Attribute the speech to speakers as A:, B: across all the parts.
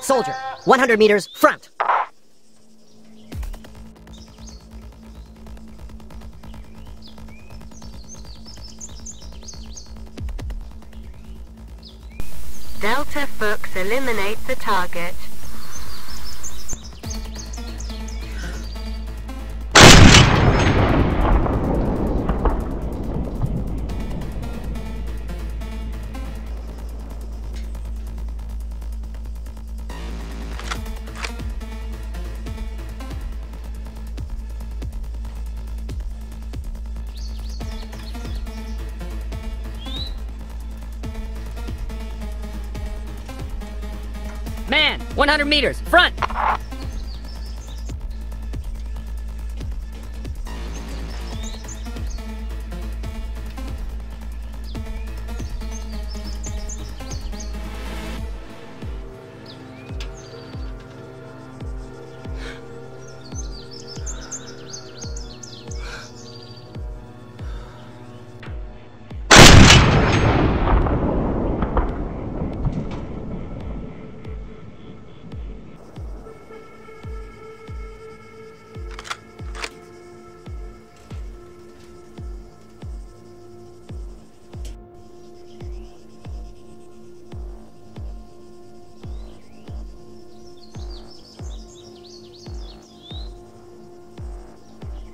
A: soldier. 100 meters, front.
B: Delta Fuchs eliminate the target.
C: Man, 100 meters, front!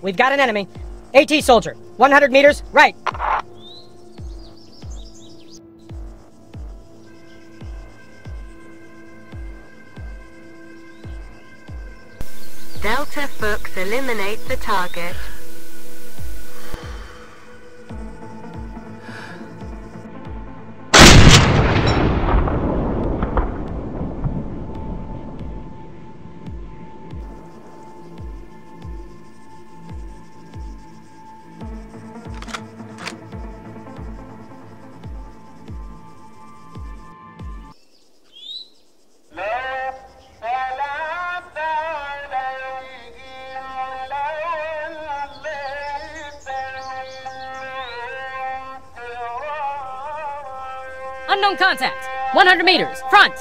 A: We've got an enemy. AT soldier. 100 meters, right.
B: Delta Fuchs eliminate the target.
C: Unknown contact. 100 meters, front!